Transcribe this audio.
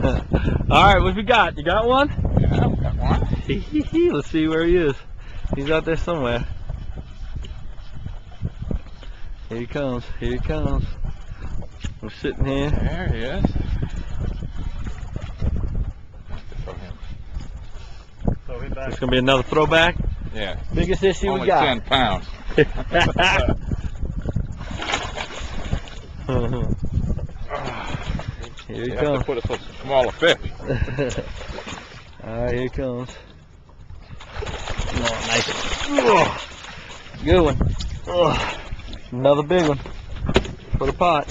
All right, what we got? You got one? Yeah, got one. Let's see where he is. He's out there somewhere. Here he comes. Here he comes. We're sitting here. There he is. It's gonna be another throwback. Yeah. Biggest issue Only we got. 10 pounds. here he You comes. to put us a smaller fish. All right, ah, here he comes. Oh, nice. Ugh. Good one. Ugh. Another big one for the pot.